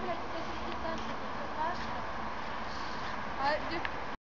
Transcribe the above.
блядь, это 15 этаж. А,